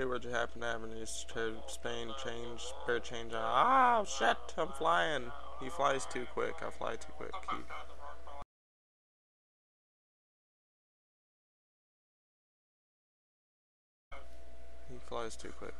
Hey, what'd you happen to have any to Spain change, spare change? Ah, shit, I'm flying. He flies too quick. I fly too quick. He flies too quick.